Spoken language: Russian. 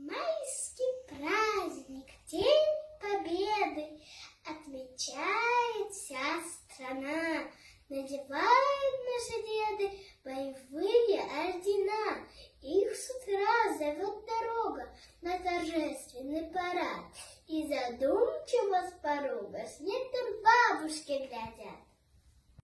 Майский праздник, День Победы, Отмечает вся страна. Надевают наши деды боевые ордена. Их с утра зовет дорога на торжественный парад. И задумчиво с порога снег бабушки глядят.